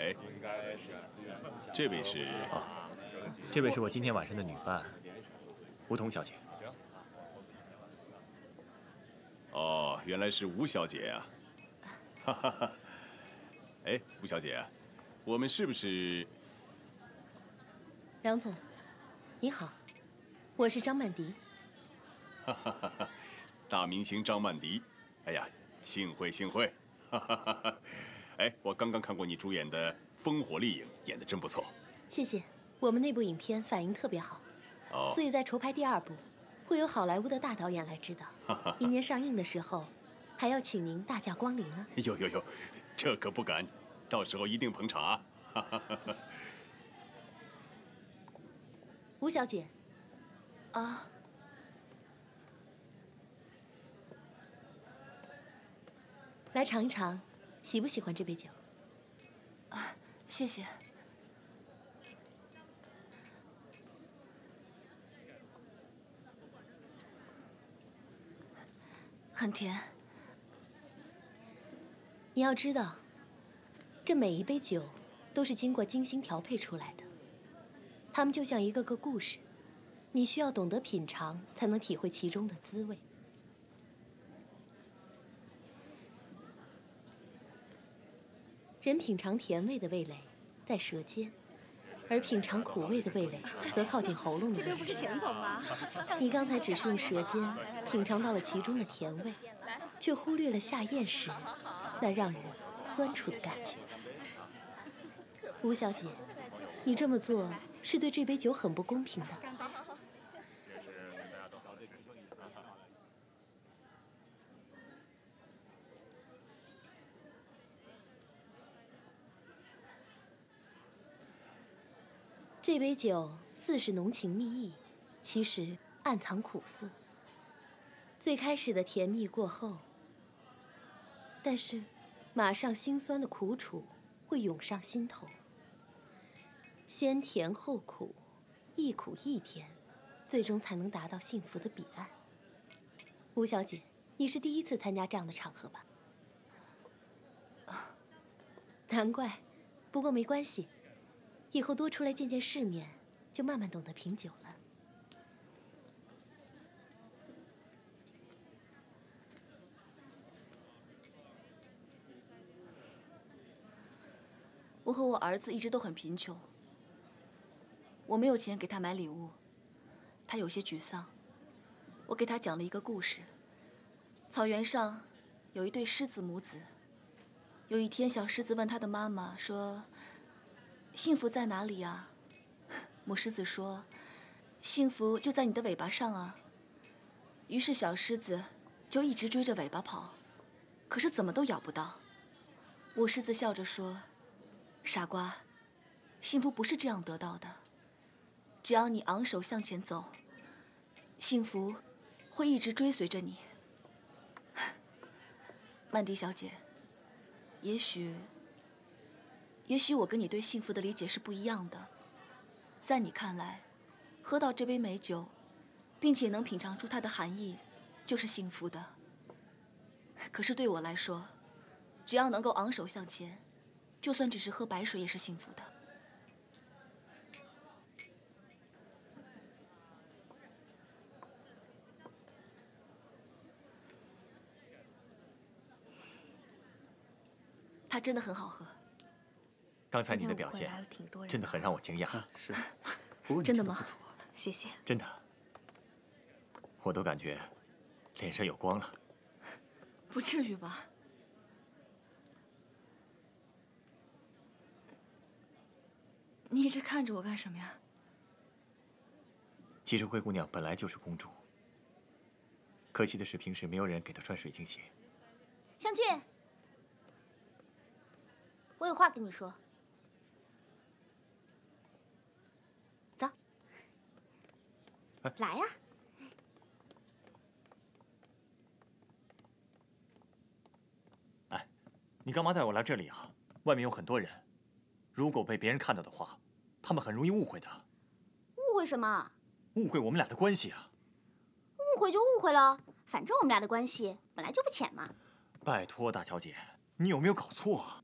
哎，这位是？这位是我今天晚上的女伴，梧桐小姐。哦，原来是吴小姐啊！哈哈哈。哎，吴小姐，我们是不是？梁总，你好，我是张曼迪。哈哈哈！大明星张曼迪，哎呀，幸会幸会！哈哈哈！哎，我刚刚看过你主演的《烽火丽影》，演的真不错。谢谢，我们那部影片反应特别好，哦所以在筹拍第二部，会有好莱坞的大导演来指导。明年上映的时候，还要请您大驾光临啊！有有有，这可不敢，到时候一定捧场啊！吴小姐，啊。来尝一尝，喜不喜欢这杯酒？啊，谢谢。很甜。你要知道，这每一杯酒都是经过精心调配出来的，它们就像一个个故事，你需要懂得品尝，才能体会其中的滋味。人品尝甜味的味蕾在舌尖，而品尝苦味的味蕾则靠近喉咙的位置。这不是田总吗？你刚才只是用舌尖品尝到了其中的甜味，却忽略了下咽时那让人酸楚的感觉。吴小姐，你这么做是对这杯酒很不公平的。这杯酒似是浓情蜜意，其实暗藏苦涩。最开始的甜蜜过后，但是马上心酸的苦楚会涌上心头。先甜后苦，一苦一甜，最终才能达到幸福的彼岸。吴小姐，你是第一次参加这样的场合吧？难怪，不过没关系。以后多出来见见世面，就慢慢懂得品酒了。我和我儿子一直都很贫穷，我没有钱给他买礼物，他有些沮丧。我给他讲了一个故事：草原上有一对狮子母子。有一天，小狮子问他的妈妈说。幸福在哪里呀？母狮子说：“幸福就在你的尾巴上啊。”于是小狮子就一直追着尾巴跑，可是怎么都咬不到。母狮子笑着说：“傻瓜，幸福不是这样得到的。只要你昂首向前走，幸福会一直追随着你。”曼迪小姐，也许。也许我跟你对幸福的理解是不一样的，在你看来，喝到这杯美酒，并且能品尝出它的含义，就是幸福的。可是对我来说，只要能够昂首向前，就算只是喝白水也是幸福的。它真的很好喝。刚才你的表现真的很让我惊讶，是，真的吗？谢谢。真的，我都感觉脸上有光了。不至于吧？你一直看着我干什么呀？其实灰姑娘本来就是公主，可惜的是平时没有人给她穿水晶鞋。湘俊，我有话跟你说。来呀！哎，你干嘛带我来这里啊？外面有很多人，如果被别人看到的话，他们很容易误会的。误会什么？误会我们俩的关系啊！误会就误会了，反正我们俩的关系本来就不浅嘛。拜托，大小姐，你有没有搞错啊？